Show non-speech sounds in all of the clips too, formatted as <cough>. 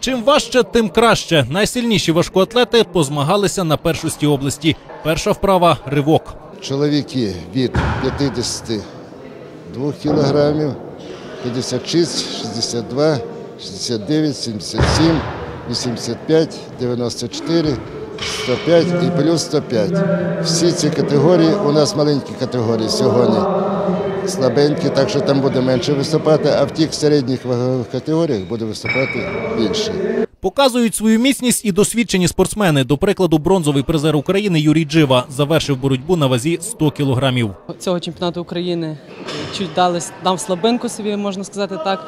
Чим важче, тим краще. Найсильніші важкоатлети позмагалися на першості області. Перша вправа ривок. Чоловіки від 52 кілограмів, 56, 62, 69, 77, 85, 94, 105 і плюс 105. Всі ці категорії, у нас маленькі категорії сьогодні, слабенькі, так що там буде менше виступати, а в тих середніх вагових категоріях буде виступати більше. Показують свою міцність і досвідчені спортсмени. До прикладу, бронзовий призер України Юрій Джива завершив боротьбу на вазі 100 кілограмів. цього чемпіонату України чуть дали дав слабинку собі, можна сказати так.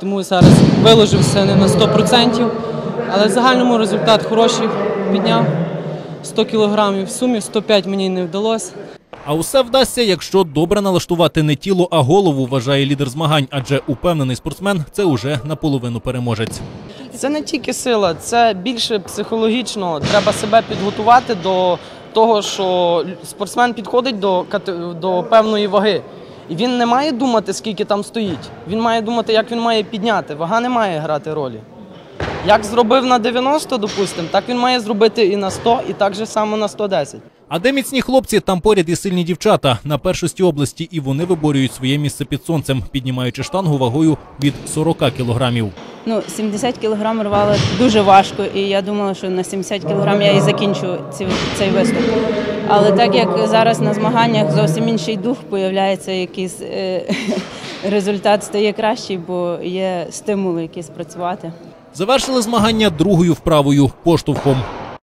Тому зараз виложився не на 100%, але в загальному результат хороший підняв 100 кілограмів в сумі, 105 мені не вдалося. А усе вдасться, якщо добре налаштувати не тіло, а голову, вважає лідер змагань, адже упевнений спортсмен це уже наполовину переможець. Це не тільки сила, це більше психологічно. Треба себе підготувати до того, що спортсмен підходить до, до певної ваги. І він не має думати, скільки там стоїть. Він має думати, як він має підняти. Вага не має грати ролі. Як зробив на 90, допустимо, так він має зробити і на 100, і так же само на 110. А де міцні хлопці, там поряд і сильні дівчата на першості області, і вони виборюють своє місце під сонцем, піднімаючи штангу вагою від 40 кілограмів. Ну, 70 кілограм рвало дуже важко, і я думала, що на 70 кілограм я і закінчу ці, цей виступ. Але так як зараз на змаганнях зовсім інший дух, появляється якийсь е, <laughs> результат стає кращий, бо є стимули якісь працювати. Завершили змагання другою вправою поштовхом.